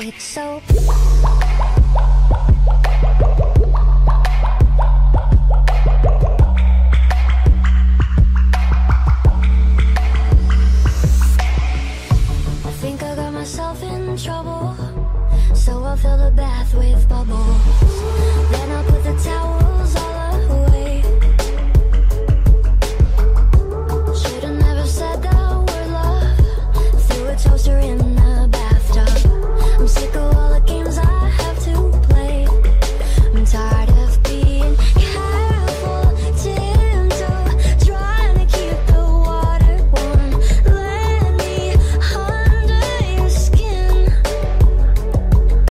it so. I think I got myself in trouble, so I feel the